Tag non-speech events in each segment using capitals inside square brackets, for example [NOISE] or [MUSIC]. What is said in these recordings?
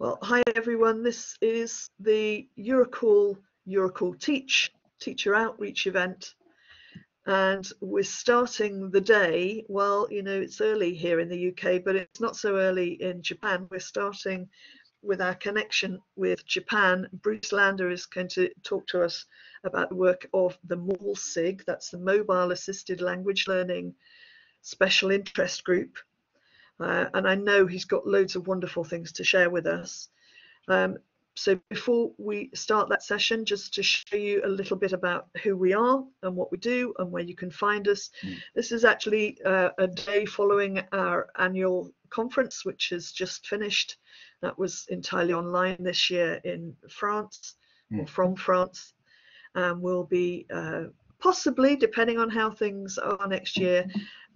Well, hi everyone. This is the Eurocall Eurocall Teach teacher outreach event. And we're starting the day, well, you know, it's early here in the UK, but it's not so early in Japan. We're starting with our connection with Japan. Bruce Lander is going to talk to us about the work of the MALL SIG, that's the Mobile Assisted Language Learning Special Interest Group. Uh, and I know he's got loads of wonderful things to share with us. Um, so before we start that session, just to show you a little bit about who we are and what we do and where you can find us. Mm. This is actually uh, a day following our annual conference, which has just finished. That was entirely online this year in France, mm. or from France. And will be uh, possibly, depending on how things are next year,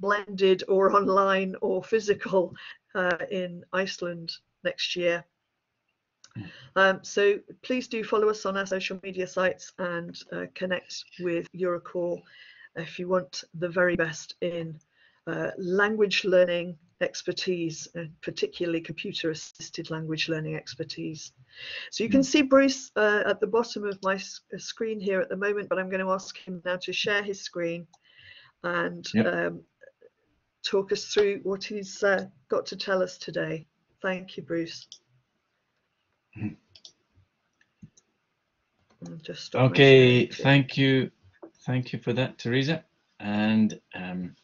blended or online or physical uh, in Iceland next year. Hmm. Um, so please do follow us on our social media sites and uh, connect with Eurocall if you want the very best in uh, language learning expertise, and particularly computer assisted language learning expertise. So you can hmm. see Bruce uh, at the bottom of my uh, screen here at the moment, but I'm going to ask him now to share his screen and yep. um, talk us through what he's uh, got to tell us today. Thank you, Bruce. Just okay, thank you. Thank you for that, Teresa. And um,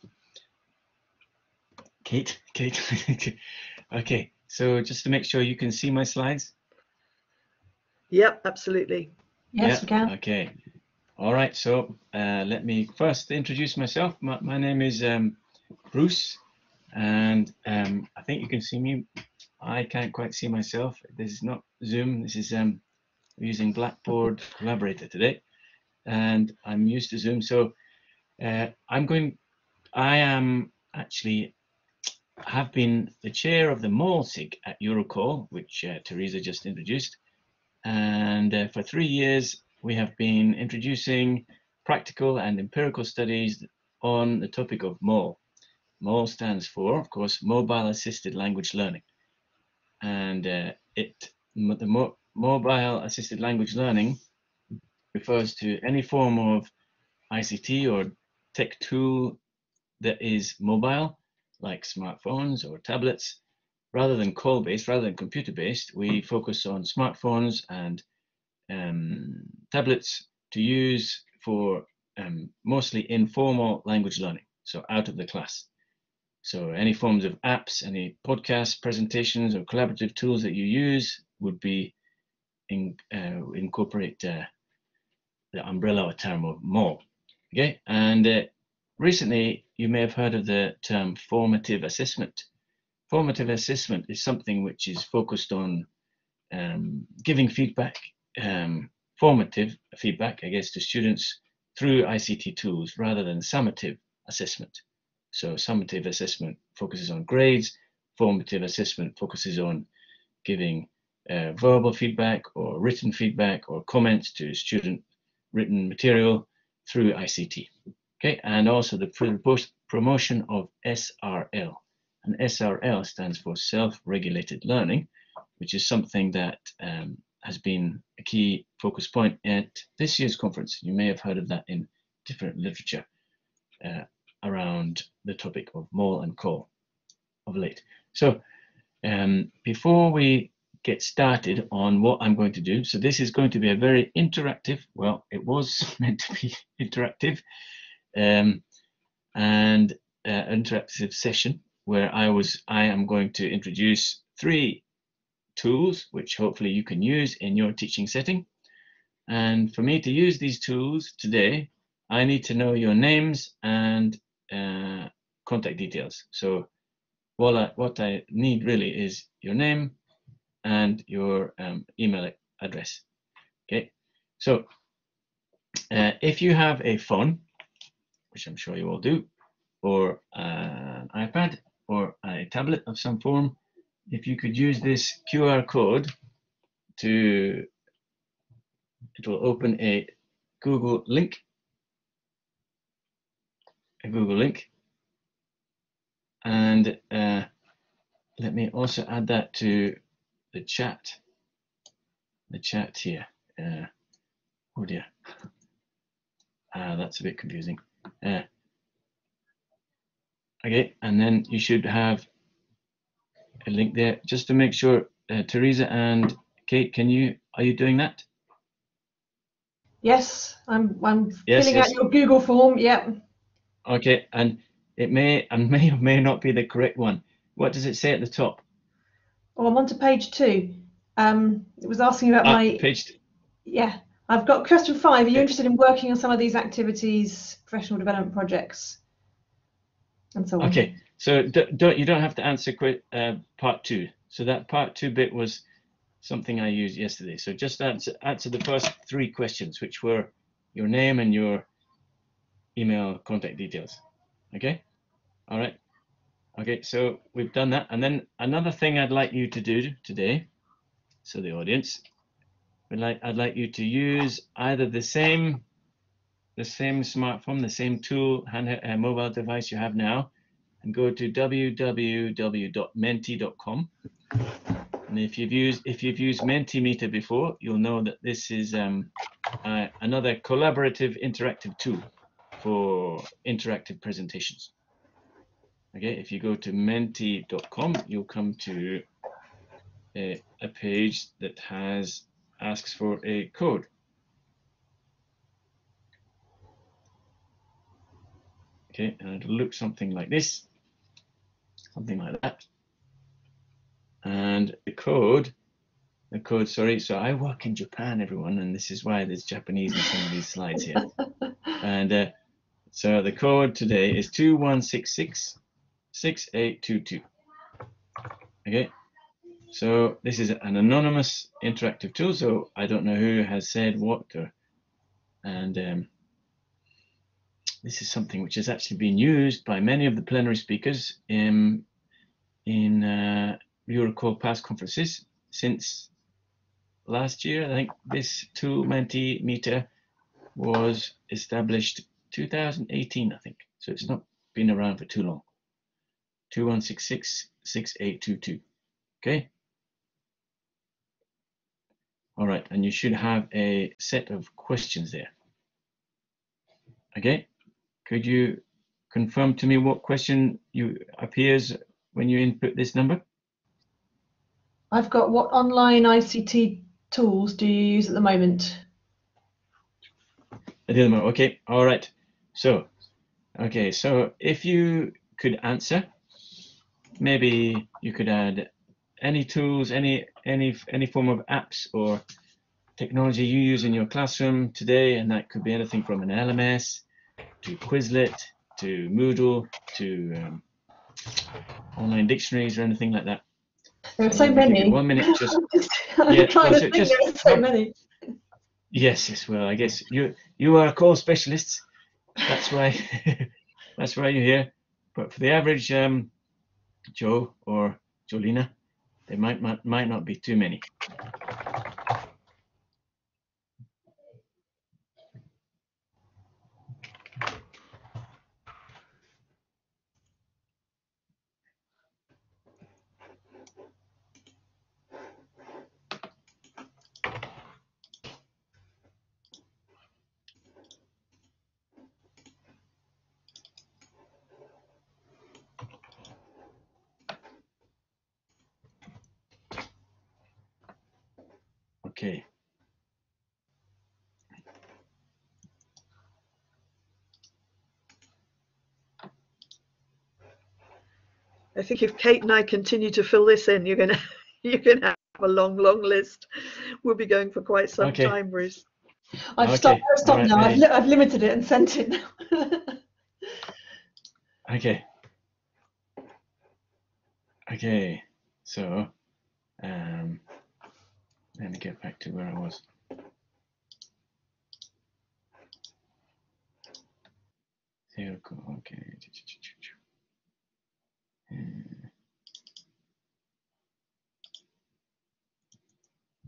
Kate, Kate. [LAUGHS] okay, so just to make sure you can see my slides. Yep, absolutely. Yes, yep, we can. Okay. All right, so uh, let me first introduce myself. My, my name is um, Bruce, and um, I think you can see me. I can't quite see myself. This is not Zoom. This is um, using Blackboard Collaborator today, and I'm used to Zoom. So uh, I'm going. I am actually have been the chair of the MALL SIG at Eurocall, which uh, Teresa just introduced, and uh, for three years we have been introducing practical and empirical studies on the topic of MALL. MALL stands for, of course, Mobile Assisted Language Learning. And uh, it, the mo Mobile Assisted Language Learning refers to any form of ICT or tech tool that is mobile, like smartphones or tablets, rather than CALL-based, rather than computer-based, we focus on smartphones and um, tablets to use for um, mostly informal language learning, so out of the class. So any forms of apps, any podcasts, presentations, or collaborative tools that you use would be in, uh, incorporate uh, the umbrella or term of MALL. Okay, and uh, recently you may have heard of the term formative assessment. Formative assessment is something which is focused on um, giving feedback, um, formative feedback, I guess, to students through ICT tools rather than summative assessment. So summative assessment focuses on grades, formative assessment focuses on giving uh, verbal feedback or written feedback or comments to student written material through ICT. Okay, and also the promotion of SRL. And SRL stands for self-regulated learning, which is something that um, has been a key focus point at this year's conference. You may have heard of that in different literature. Uh, around the topic of MALL and CALL of late. So um, before we get started on what I'm going to do, so this is going to be a very interactive, well, it was [LAUGHS] meant to be interactive, um, and uh, interactive session where I was, I am going to introduce three tools which hopefully you can use in your teaching setting. And for me to use these tools today, I need to know your names and uh, contact details. So what I, what I need really is your name and your um, email address. Okay, so uh, if you have a phone, which I'm sure you all do, or an iPad or a tablet of some form, if you could use this QR code to, it will open a Google link a Google link. And uh, let me also add that to the chat. The chat here. Uh, oh dear. [LAUGHS] Ah, that's a bit confusing. Uh, okay, and then you should have a link there just to make sure. Uh, Teresa and Kate, can you are you doing that? Yes, I'm. I'm Yes, filling yes. out your Google form. Yep. Okay, and it may and may or may not be the correct one. What does it say at the top? Oh, I'm on to page two. Um, it was asking about Ah, my. page. Yeah, I've got question five. Are you interested in working on some of these activities, professional development projects, and so on? Okay, so d- don't you don't have to answer uh, part two. So that part two bit was something I used yesterday. So just answer answer the first three questions, which were your name and your email contact details. Okay, all right. Okay, so we've done that, and then another thing I'd like you to do today, so the audience, would like I'd like you to use either the same the same smartphone, the same tool, hand, uh, mobile device you have now, and go to www.menti.com. And if you've used if you've used Mentimeter before, you'll know that this is um, uh, another collaborative interactive tool for interactive presentations. Okay, if you go to menti.com, you'll come to a, a page that has asks for a code. Okay, and it'll look something like this, something like that. And the code, the code, sorry, so I work in Japan, everyone, and this is why there's Japanese in some of these slides here. [LAUGHS] And uh, so the code today is 2166 6822. Okay, so this is an anonymous interactive tool, so I don't know who has said what, or, and um, this is something which has actually been used by many of the plenary speakers in in uh, Eurocall past conferences since last year. I think this tool Mentimeter was established 2018, I think. So it's not been around for too long. 2166 6822. Okay. All right, and you should have a set of questions there. Okay, could you confirm to me what question you appears when you input this number? I've got what online ICT tools do you use at the moment? At the moment. Okay, all right. So, okay, so if you could answer, maybe you could add any tools, any any any form of apps or technology you use in your classroom today, and that could be anything from an LMS to Quizlet to Moodle to um, online dictionaries or anything like that. There are so I'll give you many. One minute, just [LAUGHS] I'm Yeah, trying to think. just- There are so many. Yes, yes. Well, I guess you you are a core specialists. That's why [LAUGHS] that's why you're here. But for the average um, Joe or Jolina, there might, might might not be too many. Okay. I think if Kate and I continue to fill this in, you're gonna [LAUGHS] you're gonna have a long, long list. We'll be going for quite some Okay. time, Bruce. I've Okay, stopped. I've stopped alright, now. I've, li- I've limited it and sent it now. [LAUGHS] Okay. Okay. So, um, let me get back to where I was. There we go. Okay.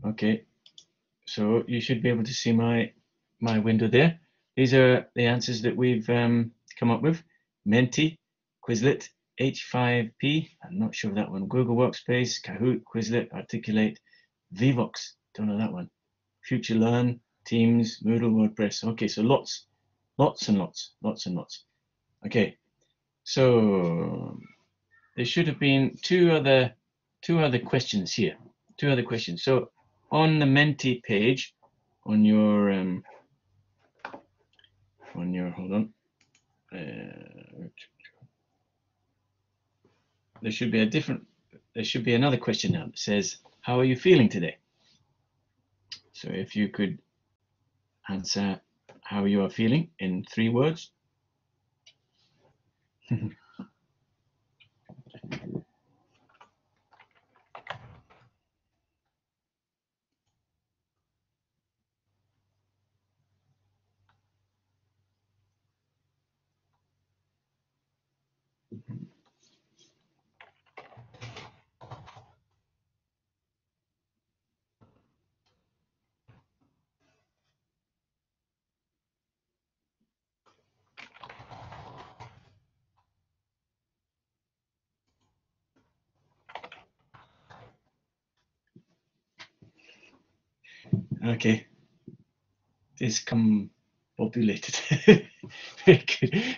Uh, Okay. So you should be able to see my my window there. These are the answers that we've um, come up with. Menti, Quizlet, H5P, I'm not sure of that one, Google Workspace, Kahoot, Quizlet, Articulate, Vevox, don't know that one, Future Learn, Teams, Moodle, WordPress. Okay, so lots, lots and lots, lots and lots. Okay, so there should have been two other, two other questions here, two other questions. So on the Menti page, on your, um, on your, hold on, uh, there should be a different, there should be another question now that says, how are you feeling today? So if you could answer how you are feeling in three words. [LAUGHS] Okay. Discombobulated. Very good.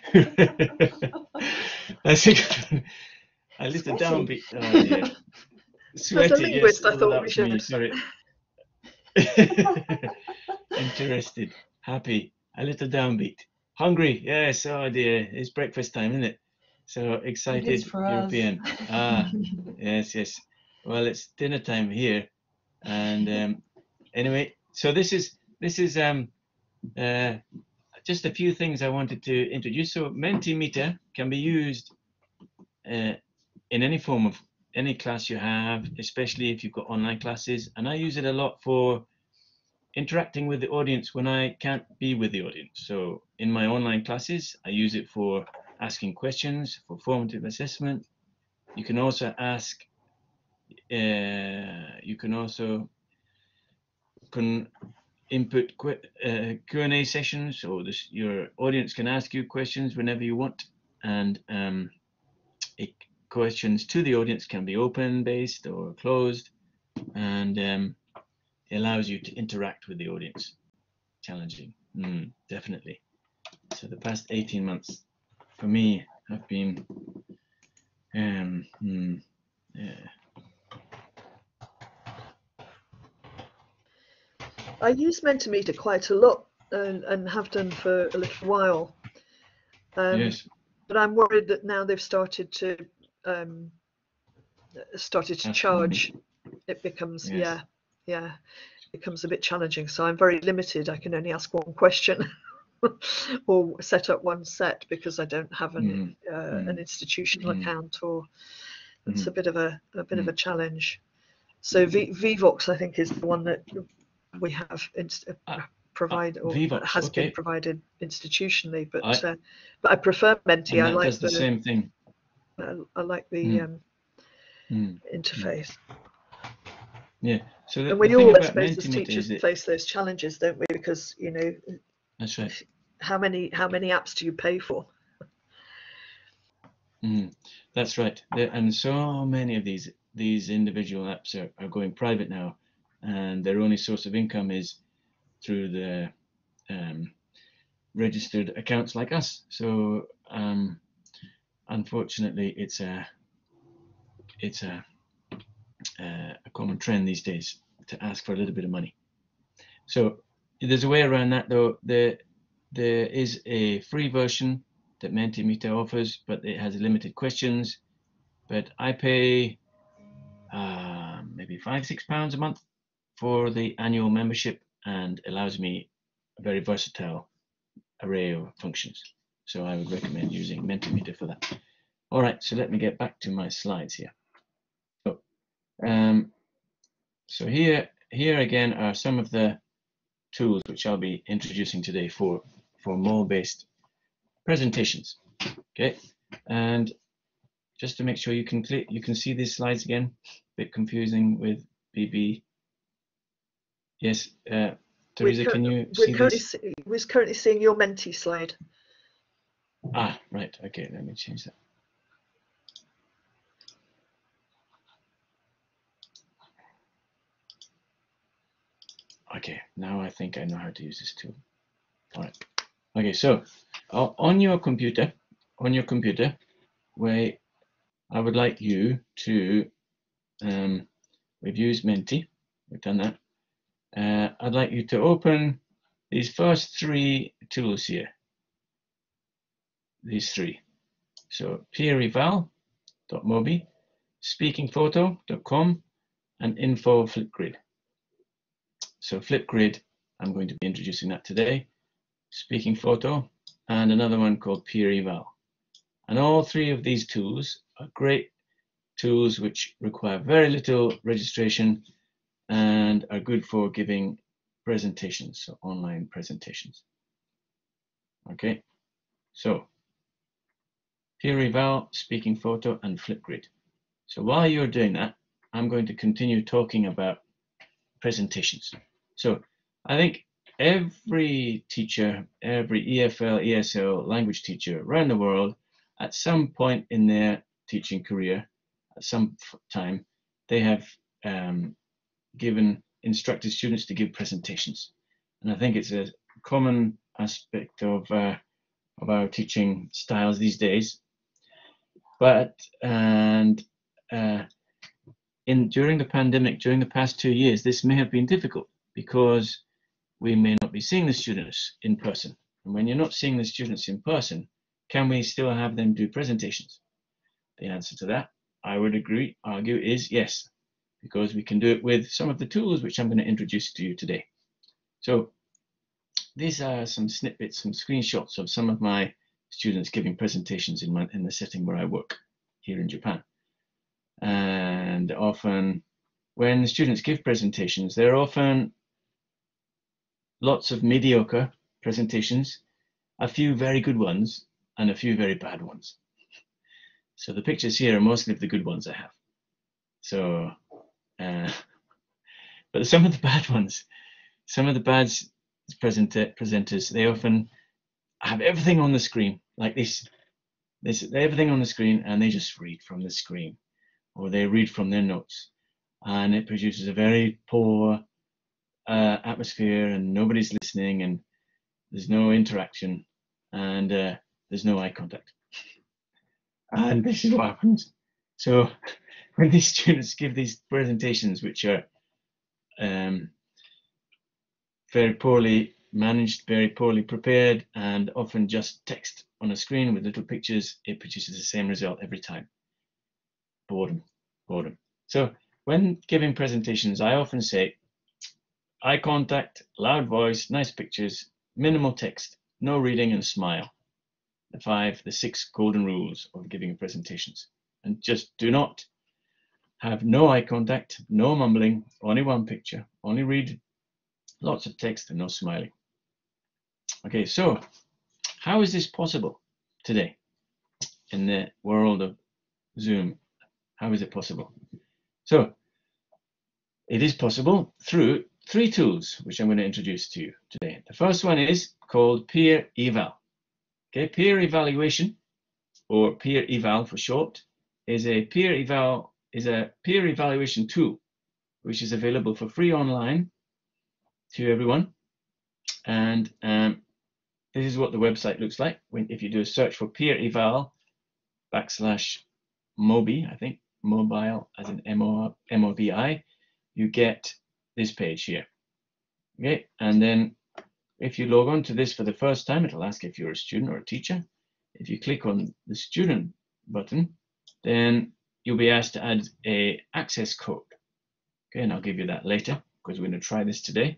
That's a good one. A little Sweaty. downbeat. Oh, dear. Sweaty, linguist, yes. I thought we was me, Sorry. [LAUGHS] Interested. Happy. A little downbeat. Hungry. Yes. Oh dear. It's breakfast time, isn't it? So excited. European. Ah. [LAUGHS] Yes, yes. Well, it's dinner time here, and um, anyway, so this is this is um, uh, just a few things I wanted to introduce. So Mentimeter can be used uh, in any form of any class you have, especially if you've got online classes, and I use it a lot for interacting with the audience when I can't be with the audience. So in my online classes, I use it for asking questions, for formative assessment. You can also ask uh, you can also can input uh, Q&A sessions so this, your audience can ask you questions whenever you want. And um, it, questions to the audience can be open based or closed and um, it allows you to interact with the audience. Challenging. Mm, definitely. So the past 18 months for me have been um, mm, yeah, I use Mentimeter quite a lot and, and have done for a little while. Um, yes But I'm worried that now they've started to um, started to charge. It becomes Yes. yeah, yeah, becomes a bit challenging. So I'm very limited. I can only ask one question. [LAUGHS] or set up one set because I don't have an uh, an mm, institutional mm. account or it's Mhm. a bit of a, a bit of Mm. a challenge. So v, Vevox I think is the one that we have inst- Ah, provide or Vevox, has okay. been provided institutionally, but I- uh, but I prefer Menti. I like the the, same thing I, I like the Mm. um, Mm, interface. yeah so the, and we all, I suppose, as teachers that face those challenges, don't we? Because you know, that's right how many how many apps do you pay for? Mm, that's right. There, and so many of these these individual apps are, are going private now, and their only source of income is through the um, registered accounts like us. So um, unfortunately, it's a it's a uh, a common trend these days to ask for a little bit of money. So there's a way around that though. There there is a free version that Mentimeter offers, but it has limited questions. But I pay uh, maybe five, six pounds a month for the annual membership and allows me a very versatile array of functions. So I would recommend using Mentimeter for that. All right, so let me get back to my slides here. So, um, so here, here again are some of the tools which I'll be introducing today for, for MALL-based presentations. Okay, and just to make sure you can click, you can see these slides again. A bit confusing with BB. Yes, uh, Teresa, can you see currently. We're currently seeing your Menti slide. Ah, right. Okay, let me change that. Okay, now I think I know how to use this tool. All right. Okay, so on your computer, on your computer, where I would like you to, um, we've used Menti, we've done that. Uh, I'd like you to open these first three tools here. These three. So peereval.mobi, speakingphoto.com, and info Flipgrid. So Flipgrid, I'm going to be introducing that today. Speaking Photo, and another one called Peer Eval. And all three of these tools are great tools which require very little registration and are good for giving presentations, so online presentations. Okay, so Peer Eval, Speaking Photo, and Flipgrid. So while you're doing that, I'm going to continue talking about presentations. So I think every teacher, every EFL, ESL language teacher around the world, at some point in their teaching career, at some time, they have um, given instructed students to give presentations. And I think it's a common aspect of, uh, of our teaching styles these days. But, and uh, in during the pandemic, during the past two years, this may have been difficult because we may not be seeing the students in person. And when you're not seeing the students in person, can we still have them do presentations? The answer to that, I would agree, argue, is yes, because we can do it with some of the tools which I'm going to introduce to you today. So these are some snippets, some screenshots of some of my students giving presentations in, my, in the setting where I work here in Japan. And often when students give presentations, they're often lots of mediocre presentations, a few very good ones, and a few very bad ones. So the pictures here are mostly of the good ones I have. So, uh, but some of the bad ones, some of the bad present presenters, they often have everything on the screen like this. This everything on the screen, and they just read from the screen, or they read from their notes, and it produces a very poor uh, atmosphere and nobody's listening and there's no interaction and uh, there's no eye contact. [LAUGHS] And this is what happens. So when [LAUGHS] these students give these presentations, which are um, very poorly managed, very poorly prepared, and often just text on a screen with little pictures, it produces the same result every time. Boredom, boredom. So when giving presentations, I often say, Eye contact, loud voice, nice pictures, minimal text, no reading and smile. The five, the six golden rules of giving presentations. And just do not have no eye contact, no mumbling, only one picture, only read lots of text and no smiling. Okay, so how is this possible today in the world of Zoom? How is it possible? So it is possible through three tools which I'm going to introduce to you today. The first one is called peer eval. Okay, peer evaluation or peer eval for short is a peer eval is a peer evaluation tool which is available for free online to everyone. And um, this is what the website looks like. When if you do a search for peer eval backslash mobi, I think mobile as an M O M O B I, you get this page here. Okay, and then if you log on to this for the first time, it'll ask if you're a student or a teacher. If you click on the student button, then you'll be asked to add a access code. Okay, and I'll give you that later because we're going to try this today.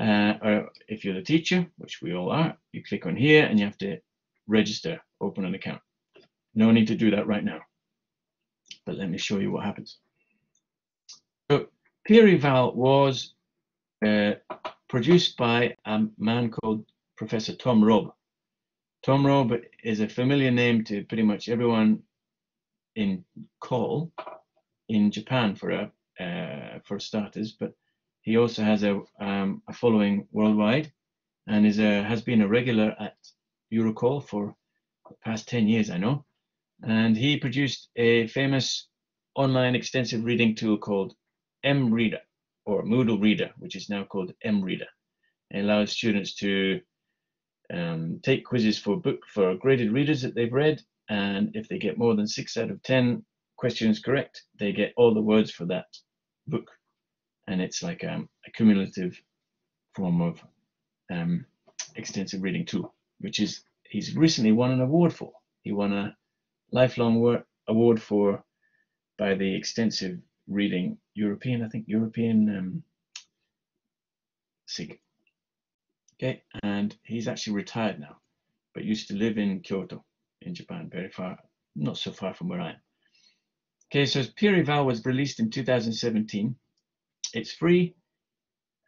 Uh, or if you're the teacher, which we all are, you click on here and you have to register, open an account. No need to do that right now. But let me show you what happens. So Peer Eval was uh, produced by a man called Professor Tom Robb. Tom Robb is a familiar name to pretty much everyone in CALL in Japan for a, uh, for starters, but he also has a, um, a following worldwide and is a, has been a regular at Eurocall for the past 10 years, I know. And he produced a famous online extensive reading tool called M Reader or Moodle Reader, which is now called MReader. It allows students to um, take quizzes for book for graded readers that they've read, and if they get more than six out of ten questions correct, they get all the words for that book, and it's like um, a cumulative form of um, extensive reading tool, which is he's recently won an award for. He won a lifelong award for by the extensive reading European, I think European um, SIG. Okay, and he's actually retired now, but used to live in Kyoto in Japan, very far, not so far from where I am. Okay, so Peer Eval was released in 2017. It's free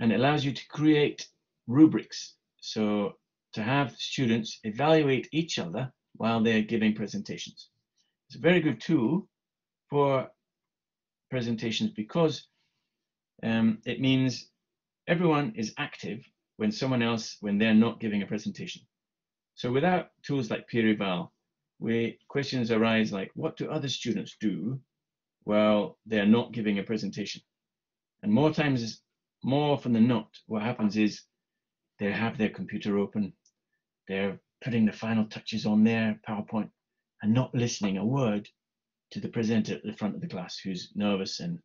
and it allows you to create rubrics. So to have students evaluate each other while they're giving presentations. It's a very good tool for presentations because um, it means everyone is active when someone else, when they're not giving a presentation. So without tools like peer eval, we, questions arise like, what do other students do while they're not giving a presentation? And more times, more often than not, what happens is they have their computer open, they're putting the final touches on their PowerPoint and not listening a word to the presenter at the front of the class who's nervous and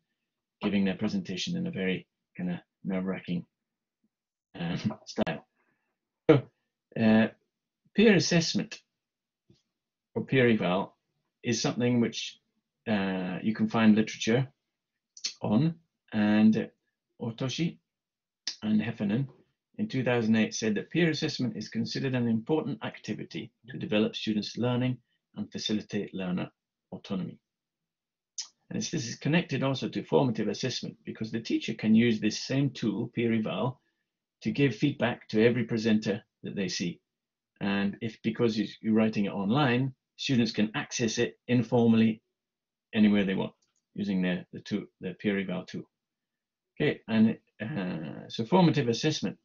giving their presentation in a very kind of nerve-wracking um, style. So, uh, peer assessment or peer eval is something which uh, you can find literature on, and Otoshi and Heffernan in 2008 said that peer assessment is considered an important activity to develop students' learning and facilitate learner autonomy. And this is connected also to formative assessment because the teacher can use this same tool, peer eval, to give feedback to every presenter that they see. And if because you're writing it online, students can access it informally anywhere they want using their the tool, the peer eval tool. Okay, and uh, so formative assessment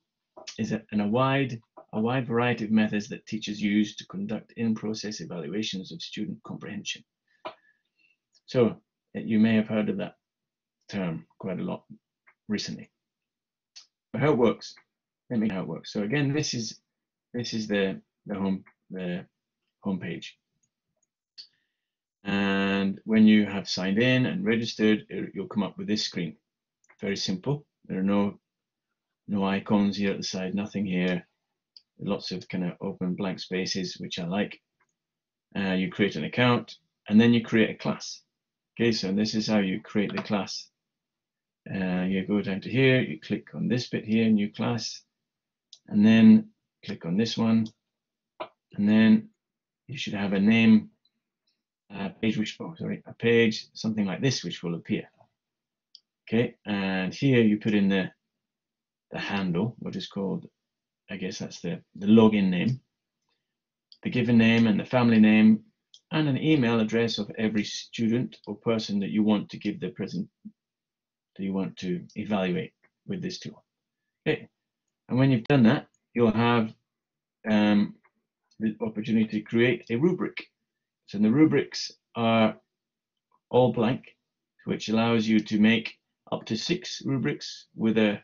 is a, and a wide a wide variety of methods that teachers use to conduct in-process evaluations of student comprehension. So you may have heard of that term quite a lot recently. But how it works, let me how it works. So again, this is this is the the home the home page. And when you have signed in and registered, you'll come up with this screen. Very simple. There are no no icons here at the side, nothing here. Lots of kind of open blank spaces, which I like. Uh, you create an account and then you create a class. Okay, so this is how you create the class. Uh, you go down to here, you click on this bit here, new class, and then click on this one, and then you should have a name, a page which, oh, sorry, a page, something like this, which will appear. Okay, and here you put in the the handle, what is called, I guess that's the, the login name, the given name and the family name, and an email address of every student or person that you want to give the present, that you want to evaluate with this tool. Okay, and when you've done that, you'll have um, the opportunity to create a rubric. So the rubrics are all blank, which allows you to make up to six rubrics with a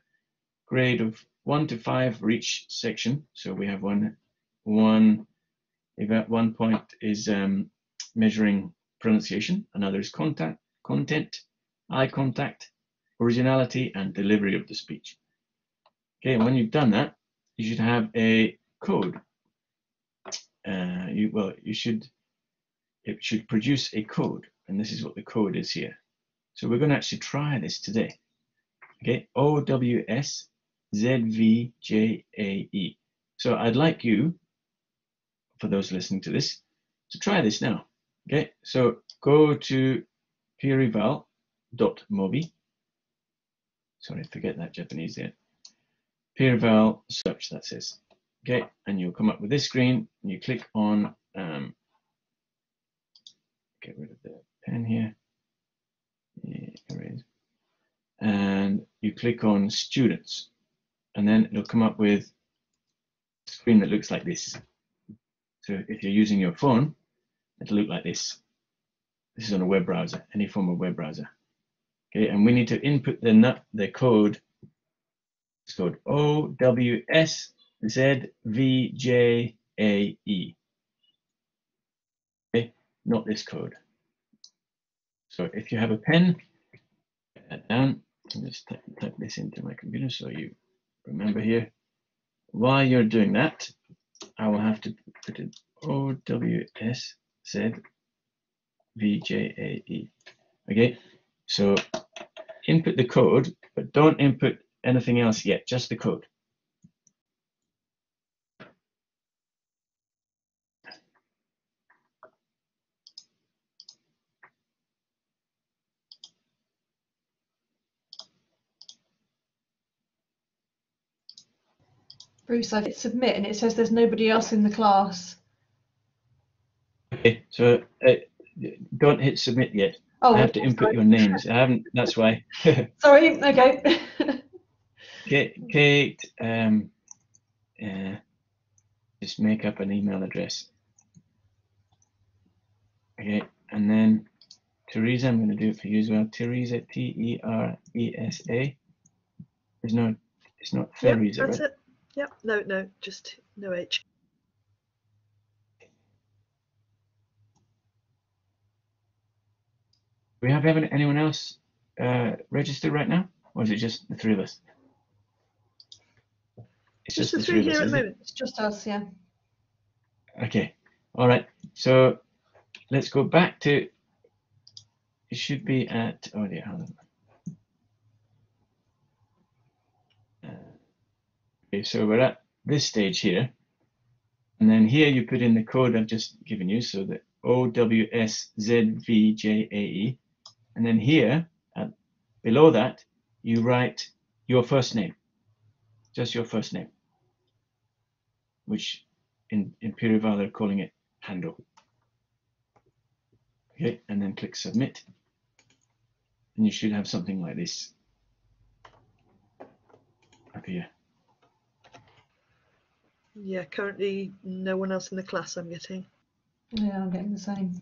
grade of one to five for each section. So we have one, one, at one point is um, measuring pronunciation, another is contact, content, eye contact, originality, and delivery of the speech. Okay, and when you've done that, you should have a code. Uh, you, well, you should, it should produce a code, and this is what the code is here. So we're going to actually try this today. Okay, O-W-S-Z-V-J-A-E. So I'd like you, for those listening to this, to try this now. Okay, so go to peereval.mobi. Sorry, forget that Japanese there. Peereval search, that says. Okay, and you'll come up with this screen, and you click on, um, get rid of the pen here. Yeah, erase. And you click on students and then it'll come up with a screen that looks like this. So if you're using your phone, it'll look like this. This is on a web browser, any form of web browser. Okay, and we need to input the the code. It's called O W S Z V J A E. Okay, not this code. So if you have a pen, that down. I'll just type, type this into my computer so you remember here. While you're doing that, I will have to put in O W S Z V J A E. Okay, so input the code, but don't input anything else yet, just the code. Bruce, I've hit submit and it says there's nobody else in the class. Okay, so uh, don't hit submit yet. Oh, I have to input sorry. your names. I haven't, that's why. [LAUGHS] Sorry, okay. Kate, Kate um, uh, just make up an email address. Okay, and then Teresa, I'm going to do it for you as well. Teresa, T E R E S A. There's no, it's not Yep, Teresa, that's right? it. Yep, no, no, just no H. Do we have any- anyone else uh, registered right now? Or is it just the three of us? It's Just the three of here us, at is the it? It's just us, yeah. Okay, all right. So let's go back to. It should be at. Oh dear, hold on. Okay, so we're at this stage here, and then here you put in the code I've just given you, so the O W S Z V J A E, and then here, at, below that, you write your first name, just your first name, which in in they're calling it handle. Okay, and then click submit. And you should have something like this up here. Yeah, currently no one else in the class I'm getting. Yeah, I'm getting the same.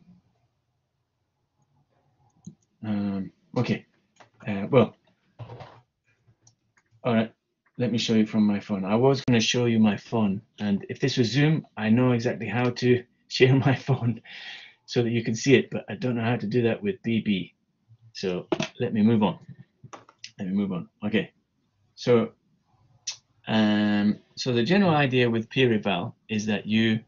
Um, okay, uh, well, all right, let me show you from my phone. I was going to show you my phone, and if this was Zoom, I know exactly how to [LAUGHS] share my phone so that you can see it, but I don't know how to do that with BB. So let me move on. Let me move on. Okay, so um, so the general idea with peer eval is that you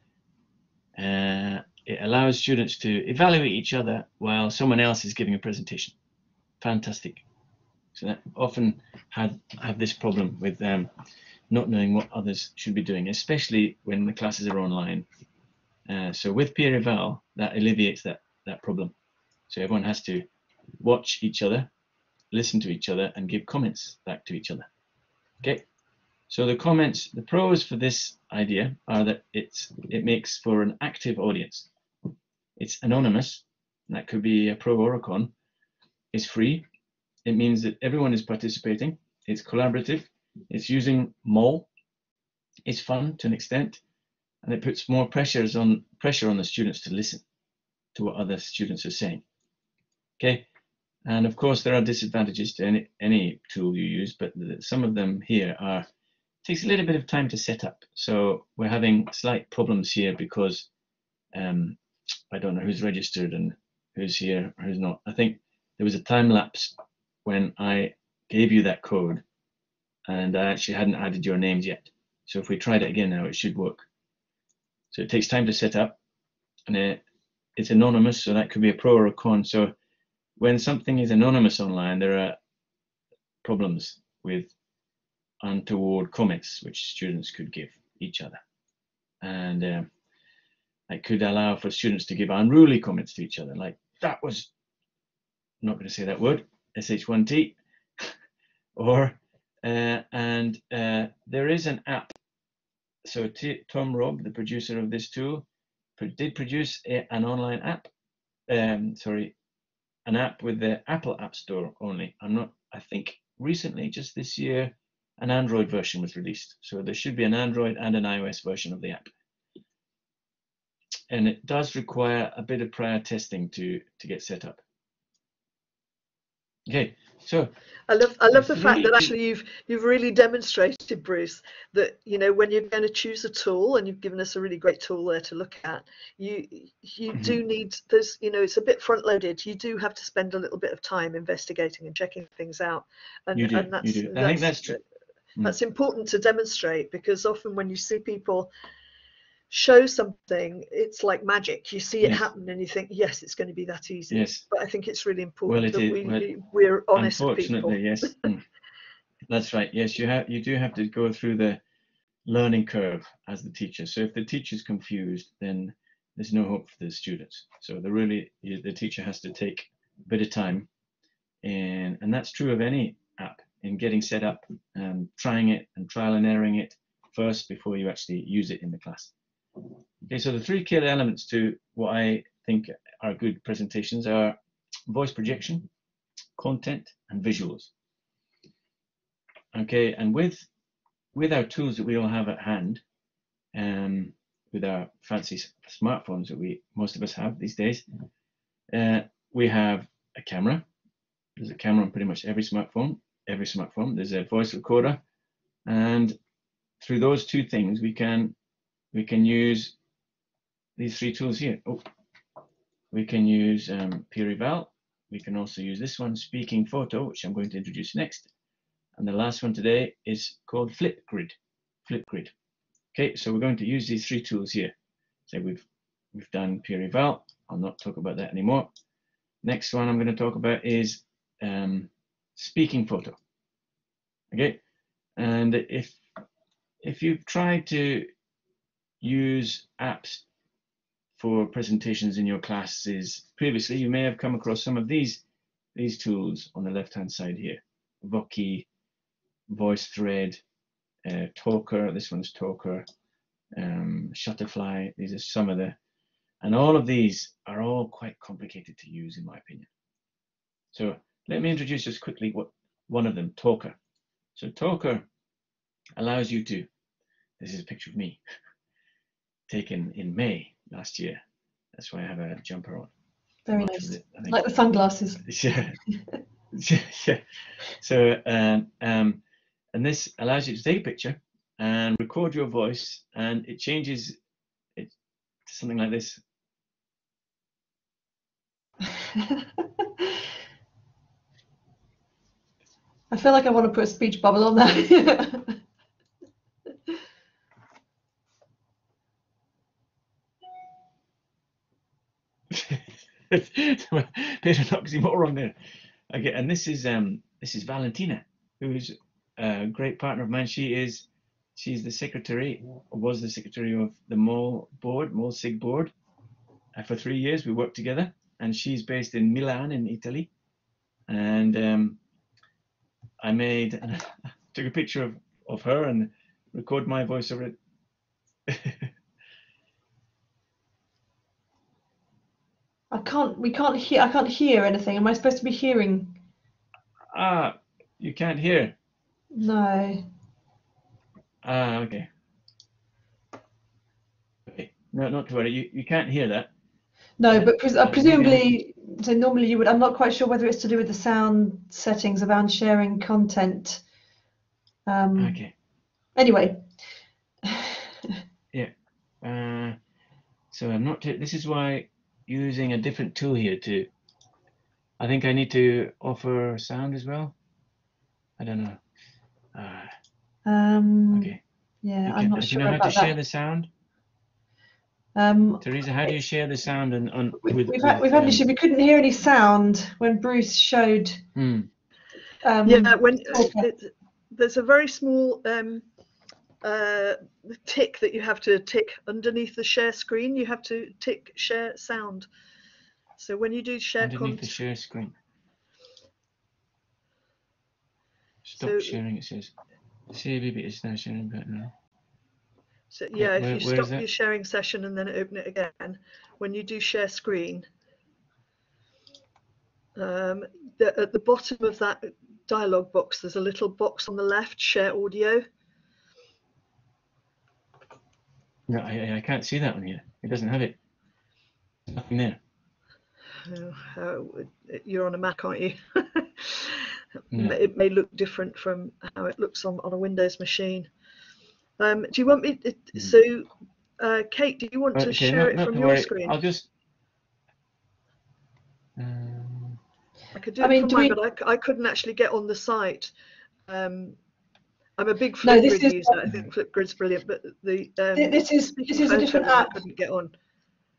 uh, it allows students to evaluate each other while someone else is giving a presentation. Fantastic. So that often had have this problem with um, not knowing what others should be doing, especially when the classes are online. Uh, so with peer eval, that alleviates that that problem. So everyone has to watch each other, listen to each other, and give comments back to each other. Okay. So the comments, the pros for this idea are that it's it makes for an active audience. It's anonymous, that could be a pro or a con. It's free. It means that everyone is participating. It's collaborative. It's using MALL. It's fun to an extent, and it puts more pressures on pressure on the students to listen to what other students are saying. Okay, and of course there are disadvantages to any any tool you use, but some of them here are takes a little bit of time to set up. So we're having slight problems here because um, I don't know who's registered and who's here, or who's not. I think there was a time lapse when I gave you that code and I actually hadn't added your names yet. So if we tried it again now, it should work. So it takes time to set up and it, it's anonymous, so that could be a pro or a con. So when something is anonymous online, there are problems with untoward comments which students could give each other. And um, it could allow for students to give unruly comments to each other, like that was, I'm not going to say that word, SH1T, [LAUGHS] or, uh, and uh, there is an app. So T Tom Robb, the producer of this tool, did produce a, an online app, um, sorry, an app with the Apple App Store only. I'm not, I think recently, just this year, an Android version was released. So there should be an Android and an iOS version of the app. And it does require a bit of prior testing to, to get set up. Okay, so I love I love the fact that actually you've you've really demonstrated, Bruce, that you know when you're going to choose a tool, and you've given us a really great tool there to look at. You you Mhm. do need there's you know it's a bit front loaded. You do have to spend a little bit of time investigating and checking things out. And You do, and you that's do. I think that's true. Mm. that's important to demonstrate because often when you see people show something, it's like magic. You see it Yes. happen and you think, yes, it's going to be that easy. yes, But I think it's really important it that is. we, Well, we're honest people. unfortunately, yes. [LAUGHS] Mm. That's right. Yes, you have you do have to go through the learning curve as the teacher. So if the teacher's confused, then there's no hope for the students. So the really the teacher has to take a bit of time, and and that's true of any app in getting set up and trying it and trial and erroring it first before you actually use it in the class. Okay, so the three key elements to what I think are good presentations are voice projection, content, and visuals. Okay, and with with our tools that we all have at hand, um, with our fancy smartphones that we most of us have these days, uh, we have a camera. There's a camera on pretty much every smartphone. Every smartphone. There's a voice recorder, and through those two things, we can we can use these three tools here. Oh, we can use um, Peer. We can also use this one, Speaking Photo, which I'm going to introduce next. And the last one today is called Flipgrid. Flipgrid. Okay, so we're going to use these three tools here. So we've we've done Peer Eval. I'll not talk about that anymore. Next one I'm going to talk about is um, Speaking Photo. Okay, and if if you've tried to use apps for presentations in your classes previously, you may have come across some of these these tools on the left hand side here. Voki, VoiceThread, uh, Talker, this one's Talker, um, Shutterfly, these are some of the, and all of these are all quite complicated to use in my opinion. So let me introduce just quickly what one of them, Talker. So Talker allows you to, this is a picture of me, [LAUGHS] taken in May last year. That's why I have a jumper on. Very Much nice. it, Like the sunglasses. [LAUGHS] yeah. [LAUGHS] yeah. So, um, um, and this allows you to take a picture and record your voice, and it changes it to something like this. I feel like I want to put a speech bubble on there. Bit of an oxymoron there. Okay, and this is um, this is Valentina, who's a great partner of mine. She is she's the secretary, was the secretary of the MALL board, MALL SIG board. Uh, for three years, we worked together, and she's based in Milan, in Italy. And um, I made and [LAUGHS] took a picture of, of her and record my voice over it. [LAUGHS] I can't. We can't hear. I can't hear anything. Am I supposed to be hearing? ah, you can't hear. No. Ah, okay. Okay, no, not to worry. You you can't hear that. No, but pres- uh, I- presumably, so normally you would. I'm not quite sure whether it's to do with the sound settings around sharing content. Um, Okay. Anyway, [LAUGHS] Uh, so I'm not. This is why using a different tool here to. I think I need to offer sound as well. I don't know. Uh, um, okay. yeah, You I'm not do you sure know how to about share the sound, Um, Teresa? How do you share the sound and on we, with? we've had with, we've had an um, issue. We couldn't hear any sound when Bruce showed. hmm, Um, yeah, when it, there's a very small um, uh, tick that you have to tick underneath the share screen. You have to tick share sound. So when you do share underneath the share screen. Stop So- sharing. It says. CABB is now sharing but now. So Yeah, if where- you where is stop your sharing session and then open it again, when you do share screen, um, the, at the bottom of that dialog box, there's a little box on the left, share audio. No, I, I- I can't see that one here. It doesn't have it. Nothing there. Oh, how- you're on a Mac, aren't you? [LAUGHS] Yeah. it may look different from how it looks on, on a Windows machine. Um, do you want me? It, Mm. So, uh, Kate, do you want Right, to okay, share not, it not from to your worry. screen? I'll just. Um, I could do I it mean, from do mine, we- but I, c- I couldn't actually get on the site. Um, I'm a big No, this Flipgrid is- user. I think Flipgrid's brilliant, but the um, This is this is a different one I app. couldn't get on.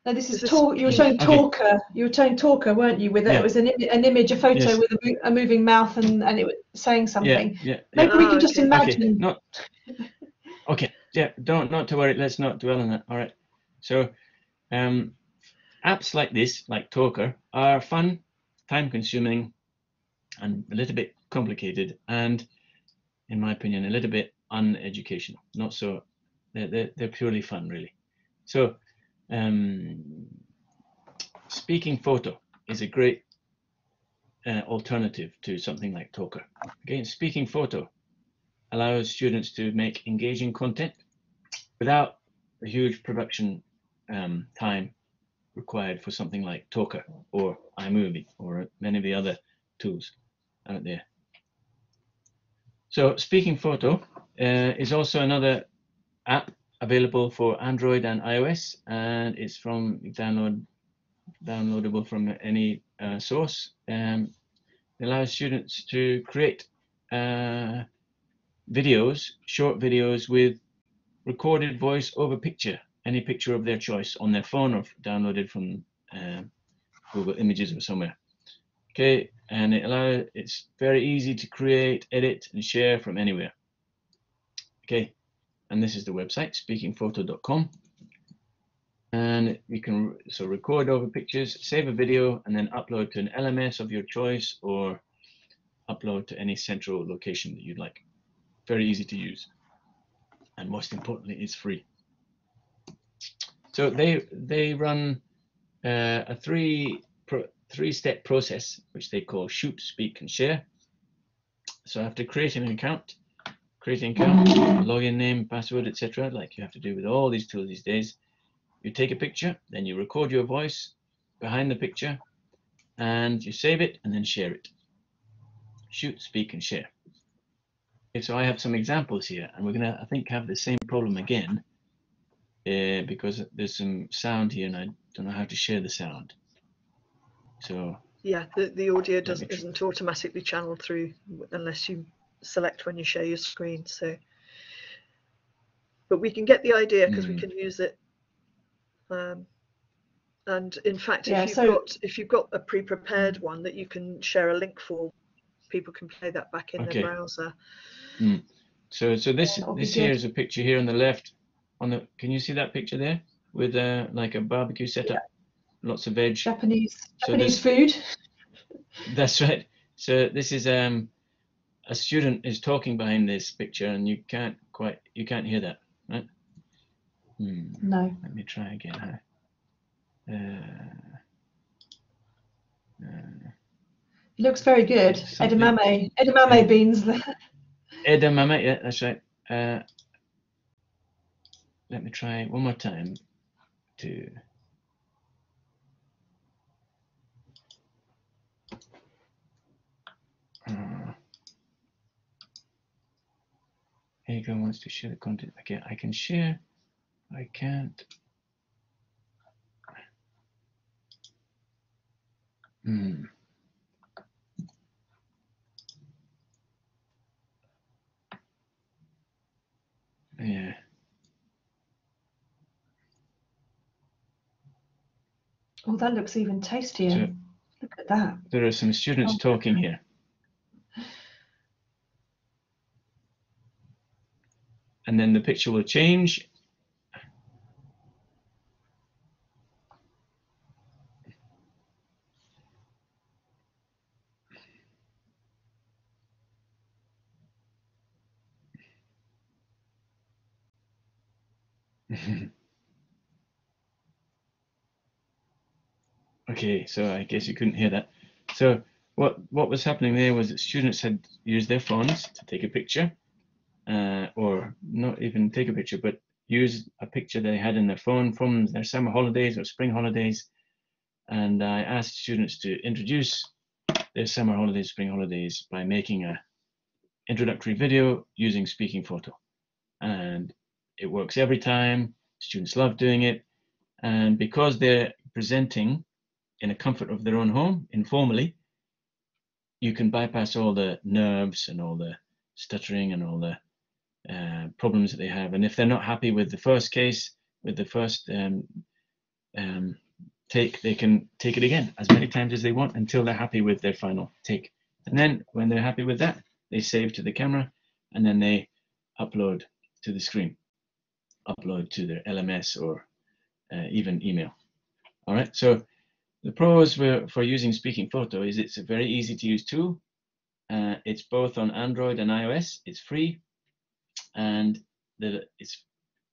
No, this is Is this- talk. You were showing Okay. Talker. You were showing Talker, weren't you? With Yeah. it was an, an image, a photo Yes. with a, mo- a moving mouth, and and it was saying yeah, something. yeah, Maybe yeah. we Ah, can just okay. Okay, imagine. not. Okay, yeah, don't not to worry. Let's not dwell on that. All right. So, um, apps like this, like Talker, are fun, time-consuming, and a little bit complicated, and, in my opinion, a little bit uneducational. Not so. They're they're, they're purely fun, really. So, um, speaking photo is a great uh, alternative to something like Talker. Again, speaking photo allows students to make engaging content without a huge production um, time required for something like Talker or iMovie or many of the other tools out there. So Speaking Photo uh, is also another app available for Android and iOS, and it's from download downloadable from any uh, source. Um, it allows students to create uh, videos, short videos with recorded voice over picture, any picture of their choice on their phone or downloaded from uh, Google Images or somewhere. Okay, and it allow it's very easy to create, edit, and share from anywhere. Okay, and this is the website speakingphoto.com. And you can so record over pictures, save a video, and then upload to an LMS of your choice or upload to any central location that you'd like. Very easy to use. And most importantly, it's free. So they they run uh, a three pro, three step process which they call shoot, speak, and share. So after creating an account, creating account, login name, password, etc., like you have to do with all these tools these days, you take a picture, then you record your voice behind the picture, and you save it and then share it. Shoot, speak, and share. Okay, so I have some examples here, and we're gonna, I think, have the same problem again, uh, because there's some sound here, and I don't know how to share the sound. So Yeah, the, the audio doesn't isn't automatically channeled through unless you select when you share your screen. So, but we can get the idea because we Mm. can use it. Um, and in fact, if you've so- got if you've got a pre-prepared one that you can share a link for, people can play that back in Okay. their browser. So, so this That'll this here good. is a picture here on the left. On the, can you see that picture there with uh, like a barbecue setup, lots of veg. Japanese So Japanese food. [LAUGHS] That's right. So this is um, a student is talking behind this picture, and you can't quite you can't hear that, right? Hmm. No. Let me try again. Huh? Uh, uh, It looks very good. Something- Edamame, edamame beans there. edamame, yeah, that's right. Uh, let me try one more time to. Uh, Hagar wants to share the content. Okay, I can share. I can't. Hmm. Yeah. Oh, that looks even tastier. So- Look at that. There are some students Oh, talking here. And then the picture will change. Okay, so I guess you couldn't hear that. So what what was happening there was that students had used their phones to take a picture, uh, or not even take a picture, but use a picture they had in their phone from their summer holidays or spring holidays. And I asked students to introduce their summer holidays, spring holidays by making a introductory video using speaking photo. And it works every time. Students love doing it. And because they're presenting in the comfort of their own home, informally, you can bypass all the nerves and all the stuttering and all the uh, problems that they have. And if they're not happy with the first case, with the first um, um, take, they can take it again as many times as they want until they're happy with their final take. And then when they're happy with that, they save to the camera and then they upload to the screen, upload to their LMS or uh, even email. All right, so the pros for, for using Speaking Photo is it's a very easy to use tool. Uh, it's both on Android and iOS. It's free, and the, it's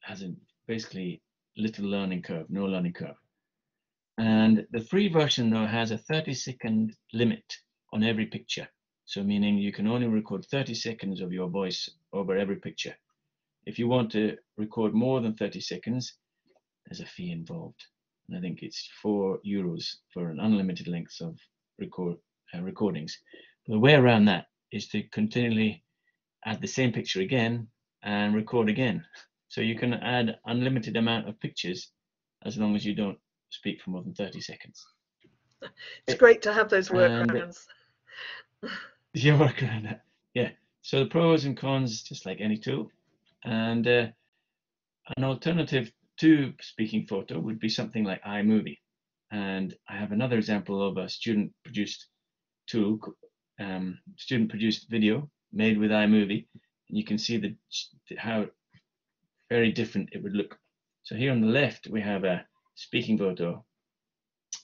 has a basically little learning curve, no learning curve. And the free version though has a 30 second limit on every picture. So meaning you can only record 30 seconds of your voice over every picture. If you want to record more than 30 seconds, there's a fee involved I think it's four euros for an unlimited length of record uh, recordings. But the way around that is to continually add the same picture again and record again. So you can add unlimited amount of pictures as long as you don't speak for more than 30 seconds. It's great to have those workarounds. [LAUGHS] Yeah, work around that. Yeah. So the pros and cons, just like any tool, and uh, an alternative to speaking photo would be something like iMovie. And I have another example of a student produced tool, um, student produced video made with iMovie. And you can see the, how very different it would look. So here on the left, we have a speaking photo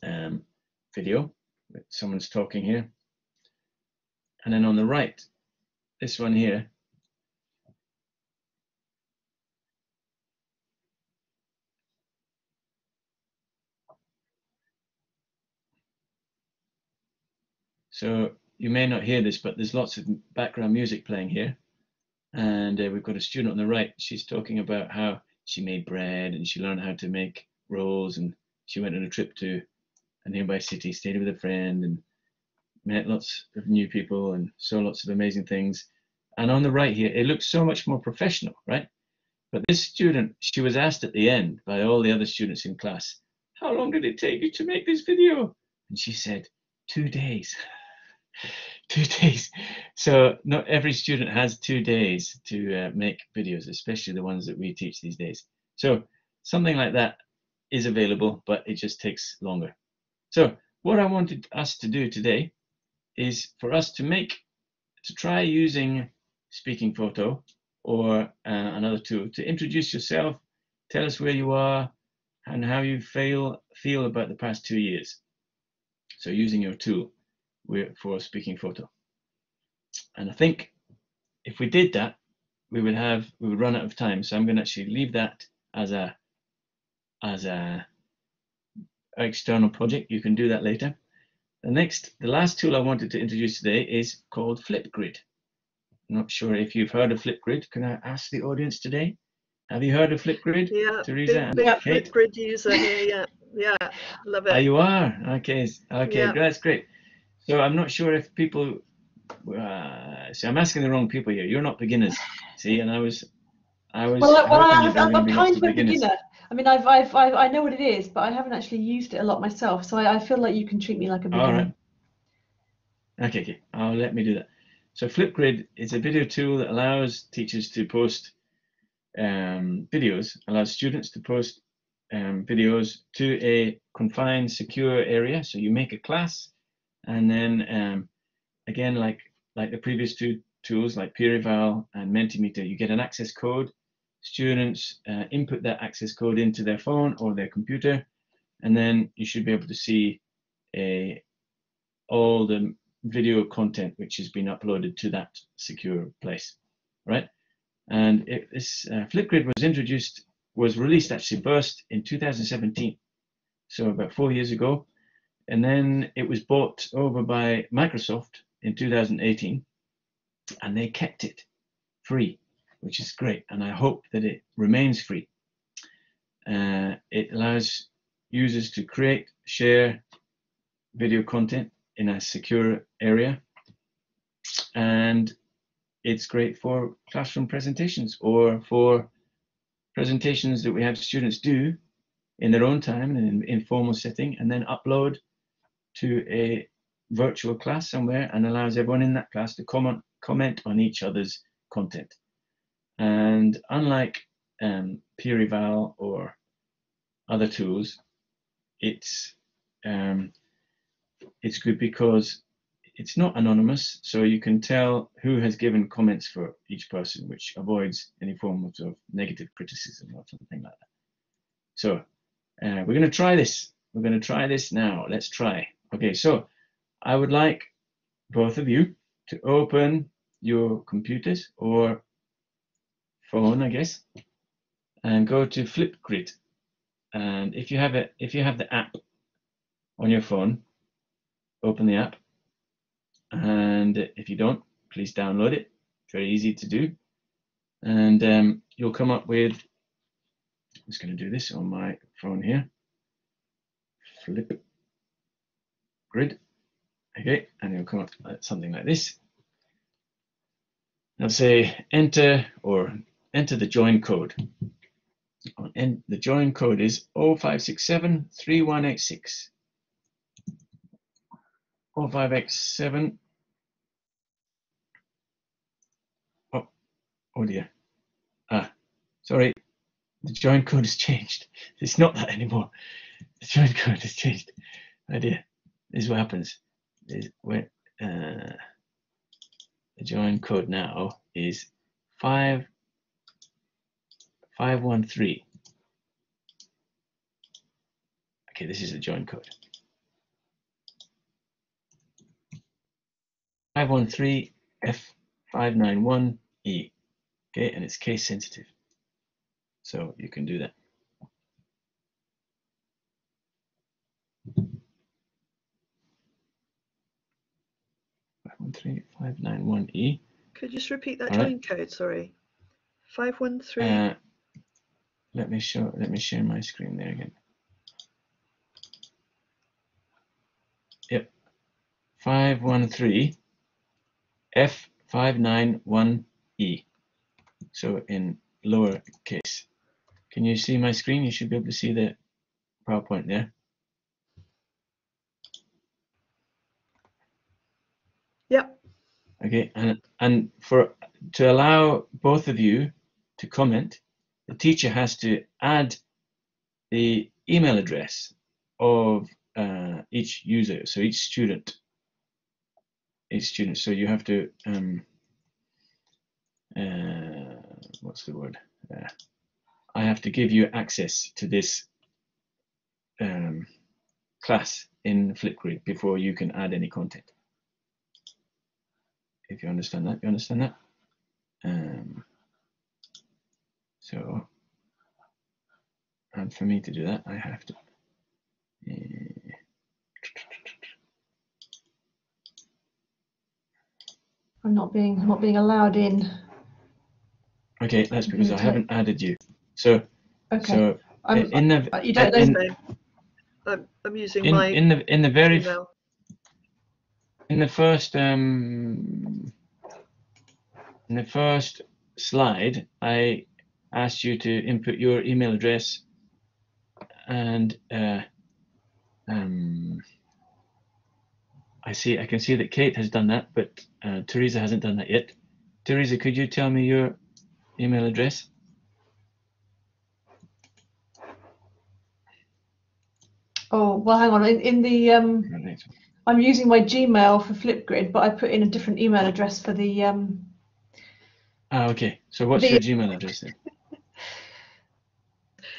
um, video. Someone's talking here. And then on the right, this one here So you may not hear this, but there's lots of background music playing here. And uh, we've got a student on the right. She's talking about how she made bread and she learned how to make rolls. And she went on a trip to a nearby city, stayed with a friend, and met lots of new people and saw lots of amazing things. And on the right here, it looks so much more professional, right? But this student, she was asked at the end by all the other students in class, How long did it take you to make this video? And she said, Two days. [LAUGHS] [LAUGHS] two days. So not every student has two days to uh, make videos, especially the ones that we teach these days. So something like that is available, but it just takes longer. So what I wanted us to do today is for us to make, to try using Speaking Photo or uh, another tool to introduce yourself, tell us where you are and how you feel, feel about the past two years. So using your tool for a speaking photo. And I think if we did that, we would have we would run out of time. So I'm going to actually leave that as a as a external project. You can do that later. The next, the last tool I wanted to introduce today is called Flipgrid. I'm not sure if you've heard of Flipgrid. Can I ask the audience today? Have you heard of Flipgrid? Yeah, Teresa big, big Flipgrid user here. Yeah, yeah, love it. Oh, you are. Okay, okay, yeah. that's great. So I'm not sure if people. Uh, see, I'm asking the wrong people here. You're not beginners, [LAUGHS] see, and I was, I was. Well, well I, am I'm kind of a beginner. I mean, I've, I've, I've, i know what it is, but I haven't actually used it a lot myself. So I, I feel like you can treat me like a beginner. All right. Okay, okay. I'll let me do that. So Flipgrid is a video tool that allows teachers to post um, videos, allows students to post um, videos to a confined, secure area. So you make a class and then um, again, like like the previous two tools like PeerEval and Mentimeter, you get an access code. Students uh, input that access code into their phone or their computer, and then you should be able to see a, all the video content which has been uploaded to that secure place, right? And it, this uh, Flipgrid was introduced, was released actually first in 2017, so about four years ago, and then it was bought over by Microsoft in 2018, and they kept it free, which is great. And I hope that it remains free. Uh, it allows users to create, share video content in a secure area. And it's great for classroom presentations or for presentations that we have students do in their own time in an informal setting and then upload to a virtual class somewhere and allows everyone in that class to comment comment on each other's content. And unlike um, peer eval or other tools, it's um, it's good because it's not anonymous, so you can tell who has given comments for each person, which avoids any form of, sort of negative criticism or something like that. So uh, we're going to try this. We're going to try this now. Let's try. Okay, so I would like both of you to open your computers or phone, I guess, and go to Flipgrid. And if you have it, if you have the app on your phone, open the app. And if you don't, please download it. It's very easy to do. And um, you'll come up with, I'm just going to do this on my phone here. Flip grid. Okay, and it'll come up something like this. Now say enter or enter the join code. And the join code is 0567 3186. 05x7. Oh, oh dear. Ah, sorry. The join code has changed. It's not that anymore. The join code has changed. Oh dear. This is what happens. Is when uh, the join code now is five five one three. Okay, this is the join code. 513F591E. Okay, and it's case sensitive. So you can do that. Five one three five nine one E. Could you just repeat that right. join code? Sorry. 513. Uh, let me show. Let me share my screen there again. Yep. Five one three F591E. So in lower case. Can you see my screen? You should be able to see the PowerPoint there. Yep. Okay, and and for to allow both of you to comment, the teacher has to add the email address of uh, each user, so each student, each student. So you have to um, uh, what's the word? Uh, I have to give you access to this um, class in Flipgrid before you can add any content if you understand that. You understand that? Um, so, and for me to do that, I have to. uh, I'm not being I'm not being allowed in. okay, that's because I haven't added you. So, Okay. so I'm, in the you don't in- Same. I'm, I'm using in, my in the in the very email. In the first um in the first slide i asked you to input your email address and uh, um i see i can see that kate has done that but uh, teresa hasn't done that yet teresa could you tell me your email address Oh well, hang on. In, in the um. I'm using my Gmail for Flipgrid, but I put in a different email address for the um. ah okay so what's The- your gmail address then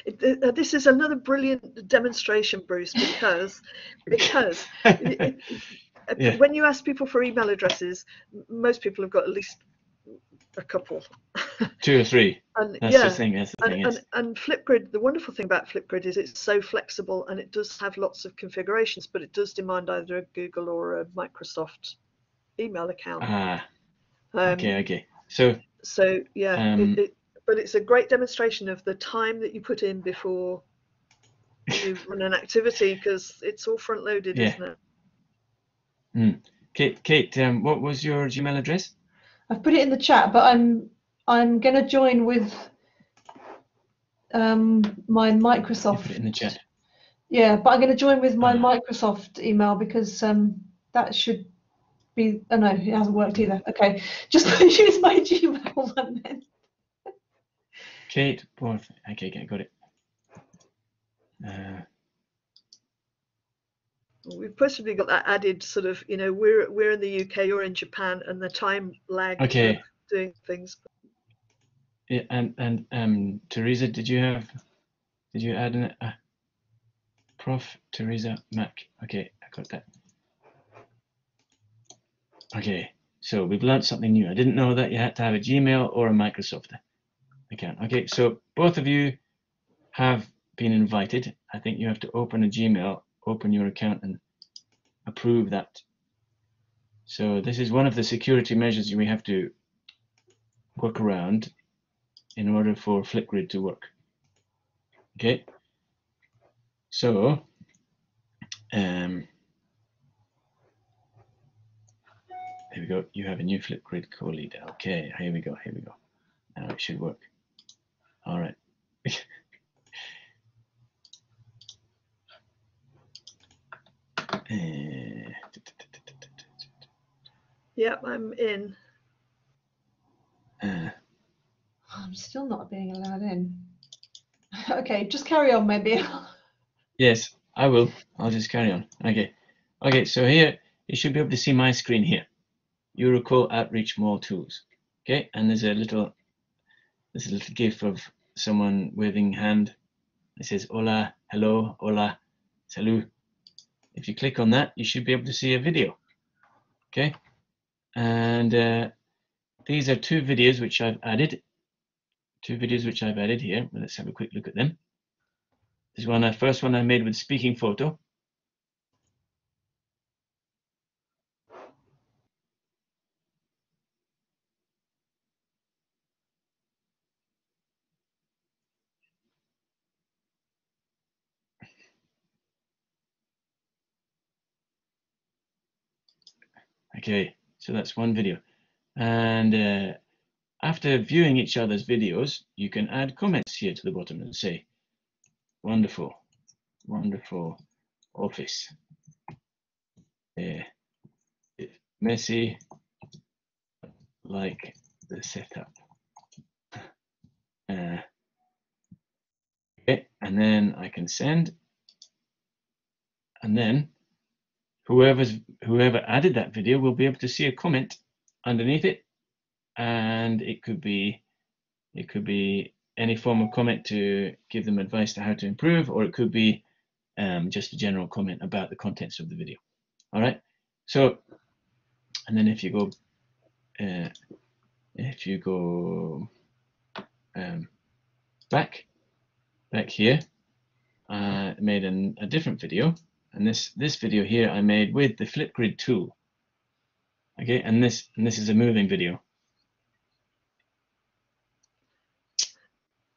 It- uh, this is another brilliant demonstration, Bruce, because [LAUGHS] because [LAUGHS] it- it- uh, Yeah. when you ask people for email addresses, m- most people have got at least a couple. [LAUGHS] two or three And that's yeah, the thing that's the and, thing and, and Flipgrid, the wonderful thing about Flipgrid is it's so flexible and it does have lots of configurations, but it does demand either a Google or a Microsoft email account. ah Um, okay okay so So yeah, Um, it, it, but it's a great demonstration of the time that you put in before you [LAUGHS] run an activity because it's all front loaded, Yeah. isn't it? Kate, Kate, um, what was your Gmail address? I've put it in the chat, but I'm I'm going to join with um, my Microsoft. put it in the chat. Yeah, but I'm going to join with my Ah. Microsoft email because um, that should be. Oh no, it hasn't worked either. Okay, just [LAUGHS] use my Gmail one then. Kate, Borth. Okay, okay, got it. Uh, We've possibly got that added sort of, you know, we're we're in the UK, you're in Japan, and the time lag Okay. doing things. Yeah, and and um, Teresa, did you have? Did you add an? Uh, Prof. Teresa Mac. Okay, I got that. Okay, so we've learned something new. I didn't know that you had to have a Gmail or a Microsoft account. Okay, so both of you have been invited. I think you have to open a Gmail, open your account, and approve that. So this is one of the security measures we have to work around in order for Flipgrid to work. Okay. So, um, here we go. You have a new Flipgrid co-leader. Okay, here we go. Here we go. Now it should work. All right. Eh, [LAUGHS] Yep, I'm in. uh, I'm still not being allowed in. [LAUGHS] Okay, just carry on, maybe. [LAUGHS] Yes, I will. I'll just carry on. Okay. Okay, so here you should be able to see my screen here. Eurocall Outreach More Tools. Okay, and there's a little there's a little gif of someone waving hand. It says hola, hello, hola, salut. If you click on that, you should be able to see a video. Okay, and uh, these are two videos which I've added. Two videos which I've added here. Let's have a quick look at them. This one, the first one I made with speaking photo. Okay, so that's one video. And uh, after viewing each other's videos, you can add comments here to the bottom and say, wonderful, wonderful office. Uh, messy, like the setup. Uh, okay, and then I can send, and then whoever's whoever added that video will be able to see a comment underneath it, and it could be it could be any form of comment to give them advice to how to improve, or it could be um, just a general comment about the contents of the video. All right. So, and then if you go, uh, if you go um, back, back here, I made an, a different video, and this this video here I made with the Flipgrid tool. Okay, and this and this is a moving video.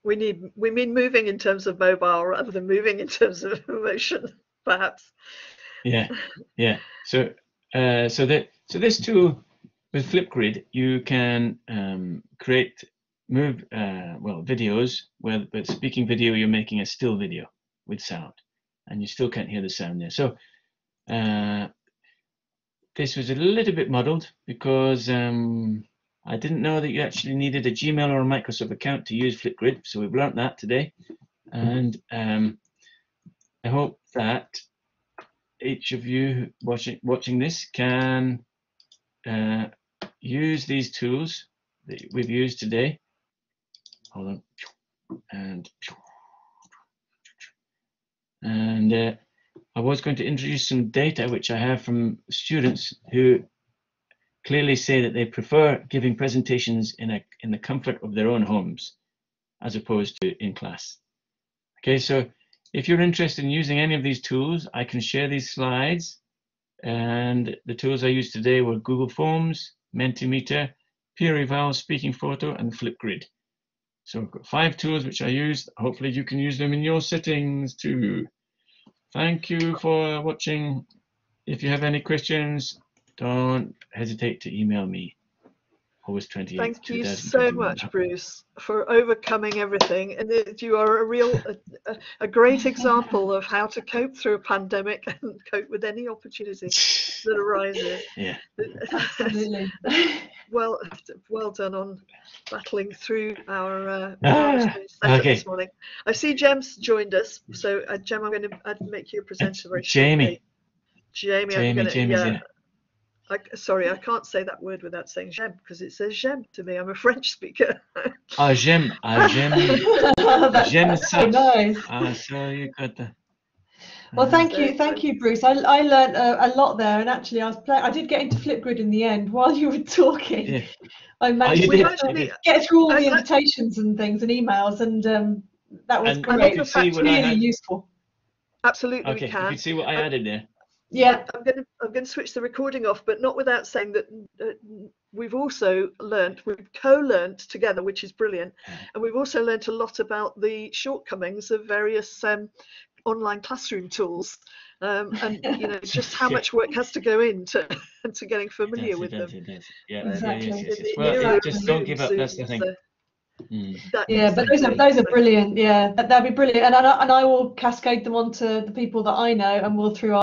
We need we mean moving in terms of mobile rather than moving in terms of [LAUGHS] emotion, perhaps. Yeah, yeah. So, uh, so that so this tool with Flipgrid, you can um, create move uh, well videos where but speaking video you're making a still video with sound, and you still can't hear the sound there. So, uh, this was a little bit muddled because um, I didn't know that you actually needed a Gmail or a Microsoft account to use Flipgrid. So we've learnt that today, and um, I hope that each of you watching watching this can uh, use these tools that we've used today. Hold on, and and uh, I was going to introduce some data which I have from students who clearly say that they prefer giving presentations in a in the comfort of their own homes as opposed to in class. Okay, so if you're interested in using any of these tools, I can share these slides. And the tools I used today were Google Forms, Mentimeter, Peer Eval, Speaking Photo, and Flipgrid. So I've got five tools which I used. Hopefully you can use them in your settings too. Thank you for watching. If you have any questions, don't hesitate to email me. August 28th. Thank you so much, Bruce, for overcoming everything. And it- you are a real, a, a, a great example of how to cope through a pandemic [LAUGHS] and cope with any opportunity that arises. Yeah. Absolutely. [LAUGHS] well, well done on battling through our uh, [LAUGHS] Ah, okay. this morning. I see Jem's joined us, so uh, Jem, I'm going to I'd make you a presenter very Jamie. shortly. Jamie, I'm Jamie, gonna, Jamie's yeah. Here. I, sorry, I can't say that word without saying j'aime because it says j'aime to me. I'm a [LAUGHS] French speaker. Ah, j'aime, ah, j'aime, [LAUGHS] That's j'aime so ça. nice. Ah, so you got the. Well, thank you, thank you, Bruce. I, I learned a, a lot there, and actually, I was play, I did get into Flipgrid in the end while you were talking. Yeah. I managed you to did? get, actually, get through all I- the I- invitations and things and emails, and um, that was And great. the you see fact really useful. Absolutely, Okay, we you can. can see what I added there. Yeah, I'm going to I'm going to switch the recording off, but not without saying that uh, we've also learnt, we've co-learnt together, which is brilliant, and we've also learnt a lot about the shortcomings of various um, online classroom tools, um, and you know [LAUGHS] just how Yeah. much work has to go into [LAUGHS] to getting familiar That's with it, them. that's it, that's it. Yeah, Exactly. yeah, yes, yes, In yes. the Well, yeah, just don't give up. That's the thing. Mm. yeah, but those are those are brilliant. Yeah, that, that'd be brilliant, and I, and I will cascade them onto the people that I know, and we'll through our